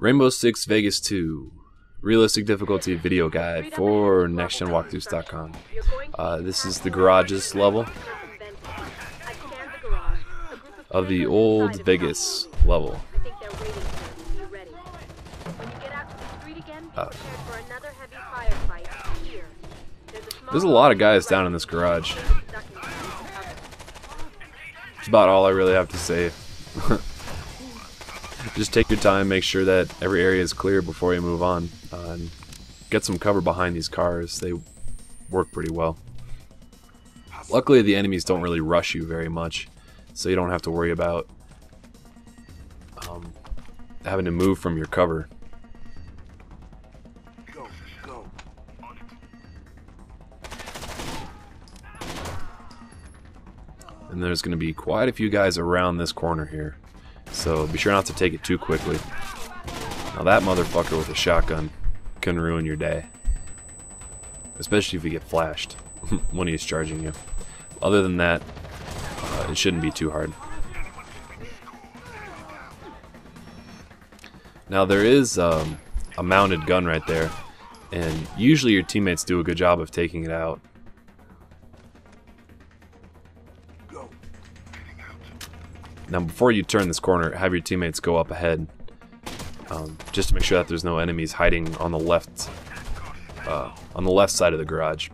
Rainbow Six Vegas 2 Realistic Difficulty Video Guide for NextGenWalkthroughs.com. Uh, this is the garages level of the old Vegas level. Uh, there's a lot of guys down in this garage. That's about all I really have to say. Just take your time, make sure that every area is clear before you move on. Uh, and get some cover behind these cars. They work pretty well. Luckily, the enemies don't really rush you very much, so you don't have to worry about um, having to move from your cover. And there's going to be quite a few guys around this corner here. So be sure not to take it too quickly. Now that motherfucker with a shotgun can ruin your day. Especially if you get flashed when he's charging you. Other than that, uh, it shouldn't be too hard. Now there is um, a mounted gun right there, and usually your teammates do a good job of taking it out. Now before you turn this corner, have your teammates go up ahead, um, just to make sure that there's no enemies hiding on the left, uh, on the left side of the garage,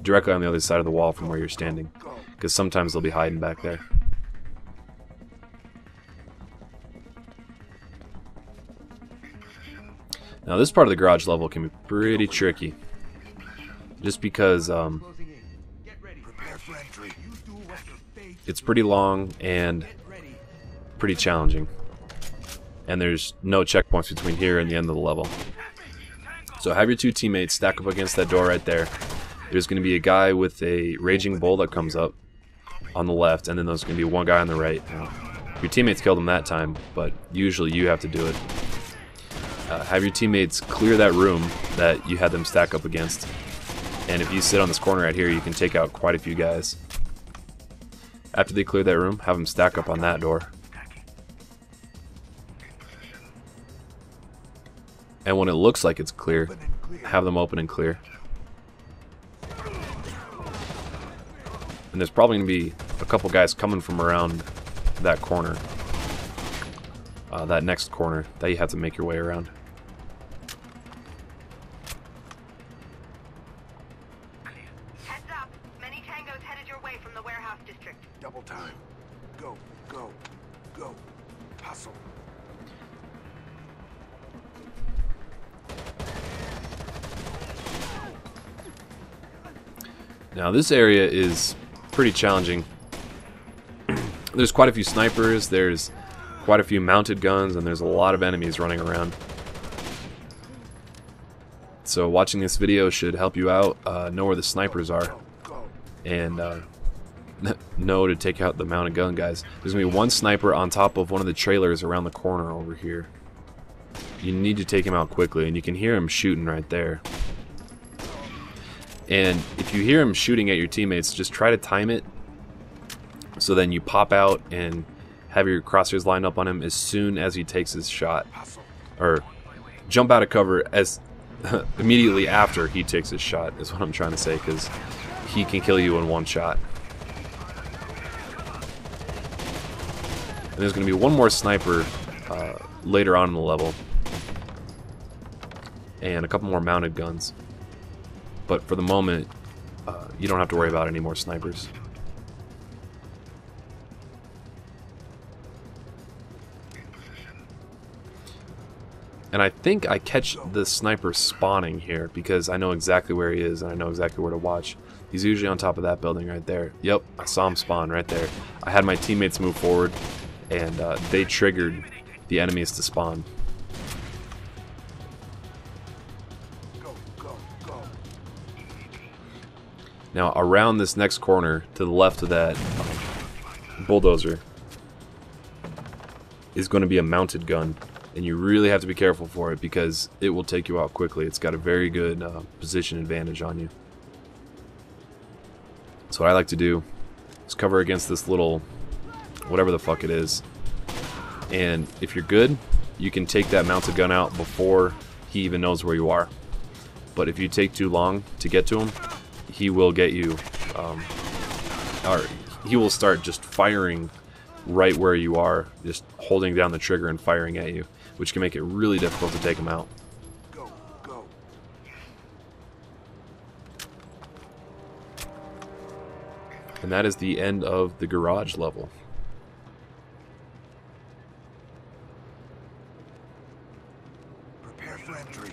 directly on the other side of the wall from where you're standing, because sometimes they'll be hiding back there. Now this part of the garage level can be pretty tricky, just because um, it's pretty long and pretty challenging. And there's no checkpoints between here and the end of the level. So have your two teammates stack up against that door right there. There's going to be a guy with a Raging Bull that comes up on the left, and then there's going to be one guy on the right. Your teammates killed him that time, but usually you have to do it. Uh, have your teammates clear that room that you had them stack up against. And if you sit on this corner right here, you can take out quite a few guys. After they clear that room, have them stack up on that door. And when it looks like it's clear, have them open and clear. And there's probably going to be a couple guys coming from around that corner. Uh, that next corner that you have to make your way around. Heads up. Many tangos headed your way from the warehouse district. Double time. Go, go, go. Hustle. Now this area is pretty challenging. there's quite a few snipers, there's quite a few mounted guns, and there's a lot of enemies running around. So watching this video should help you out, uh, know where the snipers are, and uh, know to take out the mounted gun guys. There's going to be one sniper on top of one of the trailers around the corner over here. You need to take him out quickly, and you can hear him shooting right there. And if you hear him shooting at your teammates, just try to time it so then you pop out and have your crosshairs lined up on him as soon as he takes his shot. Or jump out of cover as immediately after he takes his shot is what I'm trying to say because he can kill you in one shot. And there's going to be one more sniper uh, later on in the level. And a couple more mounted guns. But for the moment, uh, you don't have to worry about any more snipers. And I think I catch the sniper spawning here because I know exactly where he is and I know exactly where to watch. He's usually on top of that building right there. Yep, I saw him spawn right there. I had my teammates move forward and uh, they triggered the enemies to spawn. Now around this next corner to the left of that bulldozer is going to be a mounted gun and you really have to be careful for it because it will take you out quickly. It's got a very good uh, position advantage on you. So what I like to do is cover against this little whatever the fuck it is. And if you're good, you can take that mounted gun out before he even knows where you are. But if you take too long to get to him, he will get you, um, or he will start just firing right where you are, just holding down the trigger and firing at you, which can make it really difficult to take him out. And that is the end of the garage level. Prepare for entry.